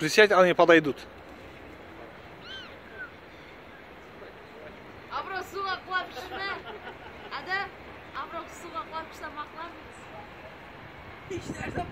Присядь, они подойдут. Abro suva quilib tushma. Ada, abro suva quilib tushsa maqlanmaymiz. Hech narsa